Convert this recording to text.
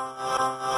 Música